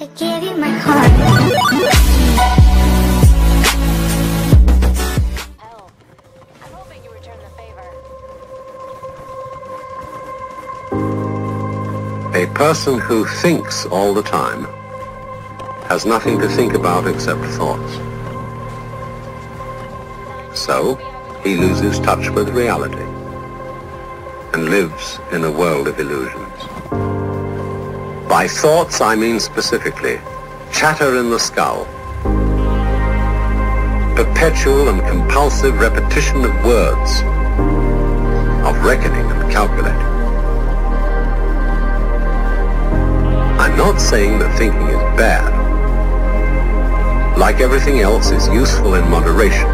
I gave you my heart. A person who thinks all the time has nothing to think about except thoughts. So, he loses touch with reality and lives in a world of illusions. By thoughts, I mean specifically chatter in the skull, perpetual and compulsive repetition of words, of reckoning and calculating. I'm not saying that thinking is bad. Like everything else, is useful in moderation.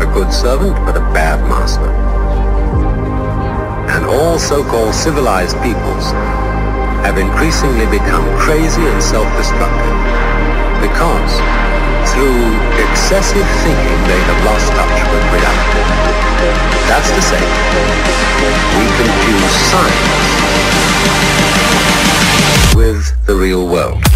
A good servant, but a bad master. And all so-called civilized peoples have increasingly become crazy and self-destructive because through excessive thinking they have lost touch with reality. That's to say, we confuse science with the real world.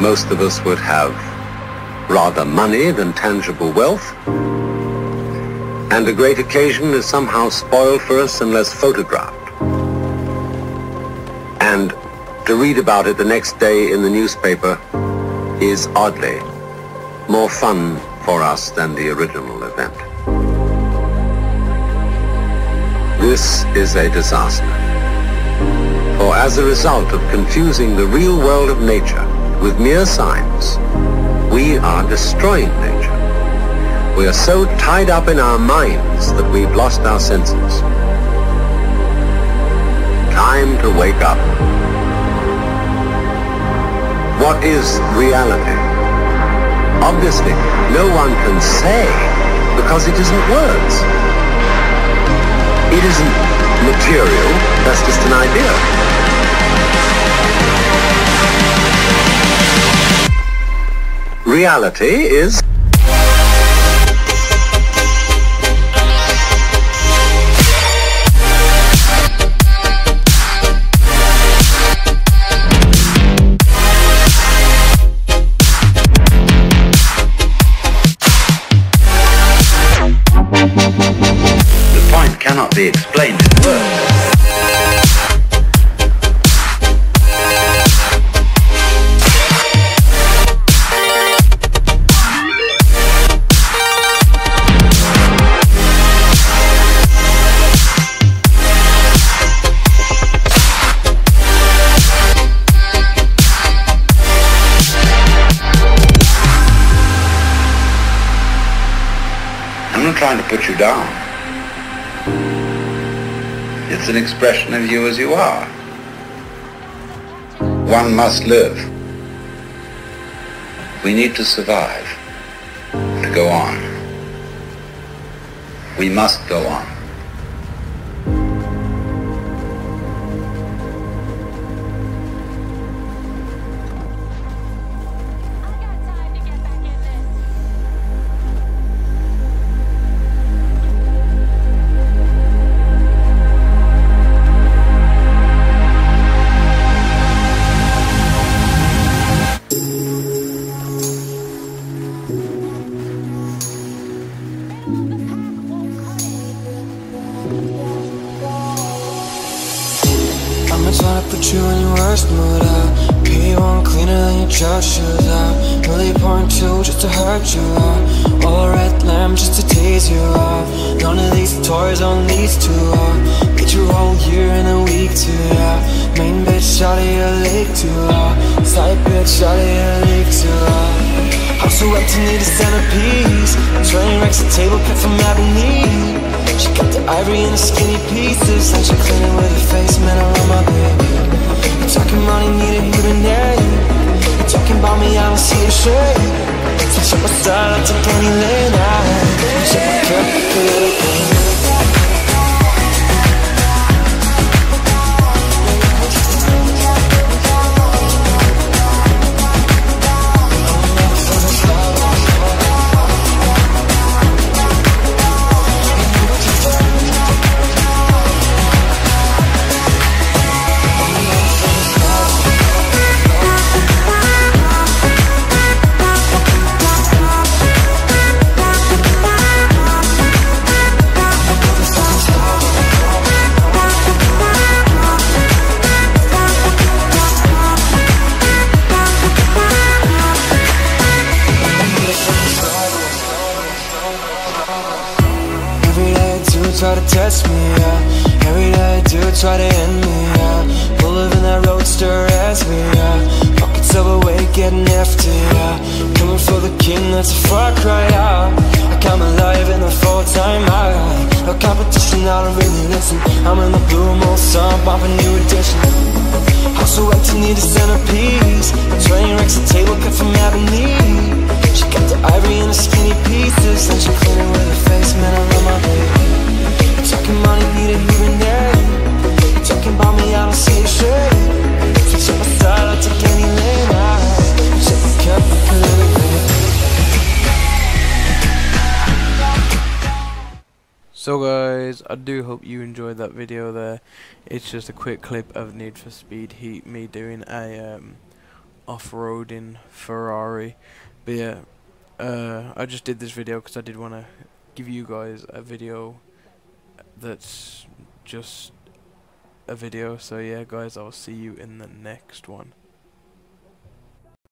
Most of us would have rather money than tangible wealth, and a great occasion is somehow spoiled for us unless photographed. And to read about it the next day in the newspaper is oddly more fun for us than the original event. This is a disaster. For as a result of confusing the real world of nature with mere signs, we are destroying nature. We are so tied up in our minds that we've lost our senses. Time to wake up. What is reality? Obviously, no one can say because it isn't words. It isn't material, that's just an idea. Reality is The point cannot be explained in words. Not trying to put you down. It's an expression of you as you are. One must live. We need to survive, to go on. We must go on. Than your church Really two just to hurt you out All red lamb just to tease you out None of these toys on these two out Get your whole year in a week too, yeah shawty, a lake too raw Side bitch, shawty, a lake too raw House so empty, need a centerpiece Train wrecks, a table cut from ebony She got the ivory in the skinny pieces. And she clean it with her face, man, I love my baby shade up my style, I take any lane do try to test me, out Every day I do try to end me, out Pull up in that roadster as we, yeah. Pockets overweight, getting hefty, yeah. Coming for the king, that's a far cry, yeah. I come alive in a full-time high. No competition, I don't really listen. I'm in the blue moon, sun, bumping new edition. House so empty, need a centerpiece. Train wrecks, a table cut from ebony She got the ivory in the skinny pieces. And she So guys, I do hope you enjoyed that video there. It's just a quick clip of Need for Speed Heat, me doing a um, off-roading Ferrari. But yeah, uh, I just did this video because I did want to give you guys a video that's just a video. So yeah guys, I'll see you in the next one.